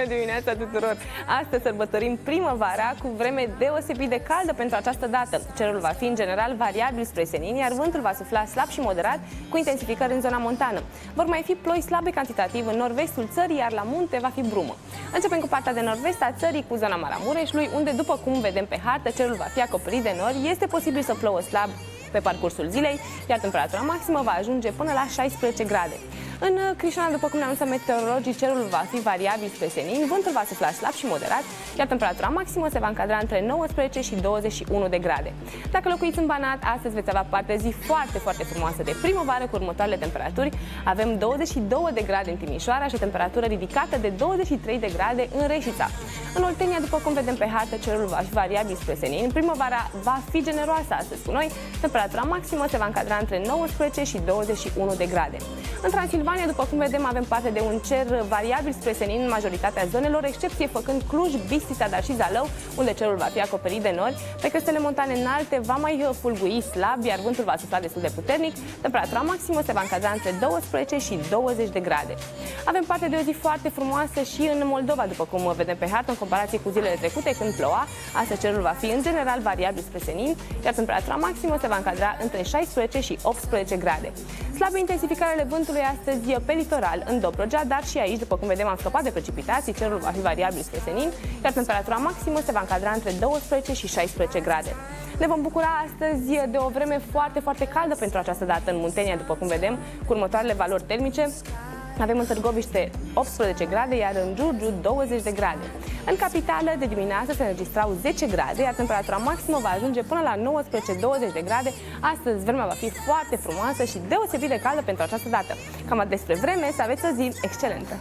Bună dimineața tuturor! Astăzi sărbătorim primăvara cu vreme deosebit de caldă pentru această dată. Cerul va fi în general variabil spre senin, iar vântul va sufla slab și moderat cu intensificări în zona montană. Vor mai fi ploi slabe cantitativ în nord-vestul țării, iar la munte va fi brumă. Începem cu partea de nord-vest a țării cu zona Maramureșului, unde, după cum vedem pe hartă, cerul va fi acoperit de nori. Este posibil să plouă slab pe parcursul zilei, iar temperatura maximă va ajunge până la 16 grade. În Crișana, după cum ne anunță meteorologii, cerul va fi variabil spre senin, vântul va sufla slab și moderat, iar temperatura maximă se va încadra între 19 și 21 de grade. Dacă locuiți în Banat, astăzi veți avea parte zi foarte, foarte frumoasă de primăvară cu următoarele temperaturi. Avem 22 de grade în Timișoara și o temperatură ridicată de 23 de grade în Reșița. În Oltenia, după cum vedem pe hartă, cerul va fi variabil spre senin. Primăvara va fi generoasă astăzi cu noi. Temperatura maximă se va încadra între 19 și 21 de grade. În Transilvania, după cum vedem, avem parte de un cer variabil spre senin în majoritatea zonelor, excepție făcând Cluj, Bistrița, dar și Zalău, unde cerul va fi acoperit de nori. Pe crestele montane înalte va mai fulgui slab, iar vântul va sufla destul de puternic. Temperatura maximă se va încadra între 12 și 20 de grade. Avem parte de o zi foarte frumoasă și în Moldova, după cum vedem pe hartă, în comparație cu zilele trecute când ploua. Astăzi cerul va fi în general variabil spre senin, iar temperatura maximă se va încadra între 16 și 18 grade. Slabe intensificările vântului astăzi pe litoral, în Dobrogea, dar și aici, după cum vedem, am scăpat de precipitații, cerul va fi variabil spre senin, iar temperatura maximă se va încadra între 12 și 16 grade. Ne vom bucura astăzi de o vreme foarte, foarte caldă pentru această dată în Muntenia, după cum vedem, cu următoarele valori termice. Avem în Târgoviște 18 grade, iar în Giurgiu 20 de grade. În capitală, de dimineață se înregistrau 10 grade, iar temperatura maximă va ajunge până la 19-20 de grade. Astăzi, vremea va fi foarte frumoasă și deosebit de caldă pentru această dată. Cam despre vreme, să aveți o zi excelentă!